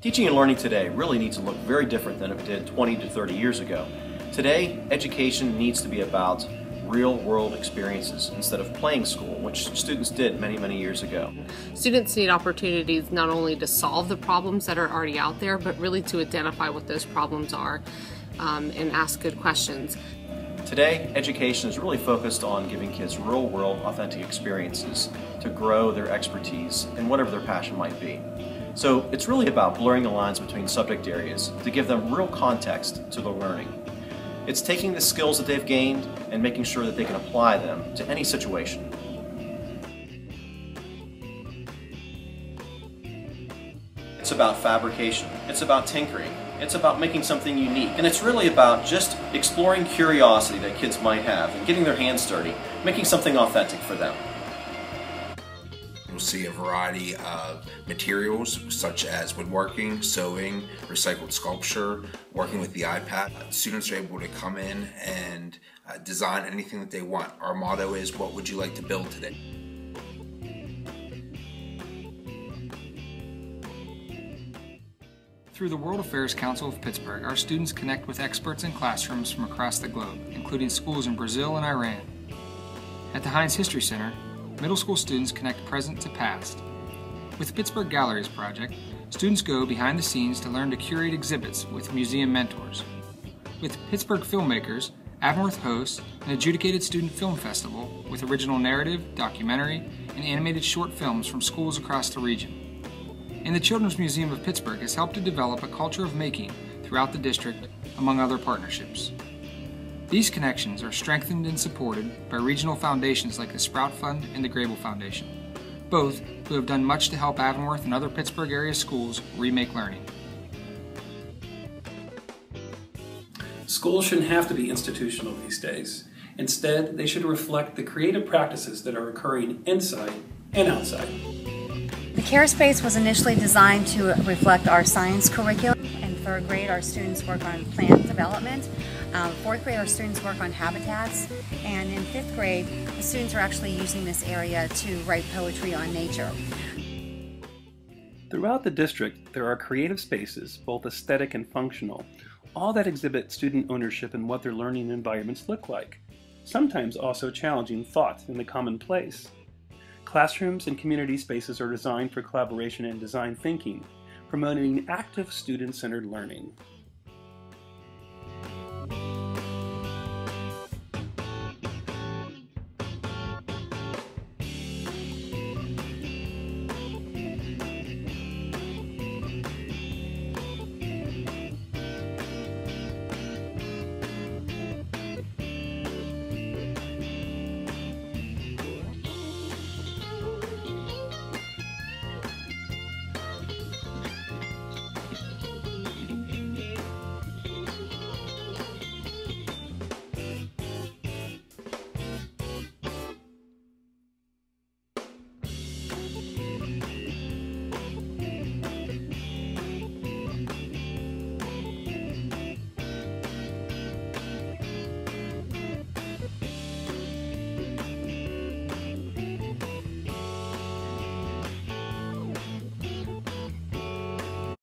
Teaching and learning today really needs to look very different than it did 20 to 30 years ago. Today, education needs to be about real world experiences instead of playing school, which students did many, many years ago. Students need opportunities not only to solve the problems that are already out there, but really to identify what those problems are um, and ask good questions. Today, education is really focused on giving kids real world, authentic experiences to grow their expertise in whatever their passion might be. So it's really about blurring the lines between subject areas to give them real context to their learning. It's taking the skills that they've gained and making sure that they can apply them to any situation. It's about fabrication. It's about tinkering. It's about making something unique. And it's really about just exploring curiosity that kids might have and getting their hands dirty, making something authentic for them. You'll see a variety of materials such as woodworking, sewing, recycled sculpture, working with the iPad. Students are able to come in and uh, design anything that they want. Our motto is, what would you like to build today? Through the World Affairs Council of Pittsburgh, our students connect with experts in classrooms from across the globe, including schools in Brazil and Iran. At the Heinz History Center, middle school students connect present to past. With Pittsburgh Galleries Project, students go behind the scenes to learn to curate exhibits with museum mentors. With Pittsburgh Filmmakers, Avonworth hosts an adjudicated student film festival with original narrative, documentary, and animated short films from schools across the region and the Children's Museum of Pittsburgh has helped to develop a culture of making throughout the district, among other partnerships. These connections are strengthened and supported by regional foundations like the Sprout Fund and the Grable Foundation, both who have done much to help Avonworth and other Pittsburgh area schools remake learning. Schools shouldn't have to be institutional these days. Instead, they should reflect the creative practices that are occurring inside and outside. The CARE space was initially designed to reflect our science curriculum. Third grade, our students work on plant development. Um, fourth grade, our students work on habitats. And in fifth grade, the students are actually using this area to write poetry on nature. Throughout the district, there are creative spaces, both aesthetic and functional, all that exhibit student ownership in what their learning environments look like, sometimes also challenging thought in the commonplace. Classrooms and community spaces are designed for collaboration and design thinking, promoting active student-centered learning.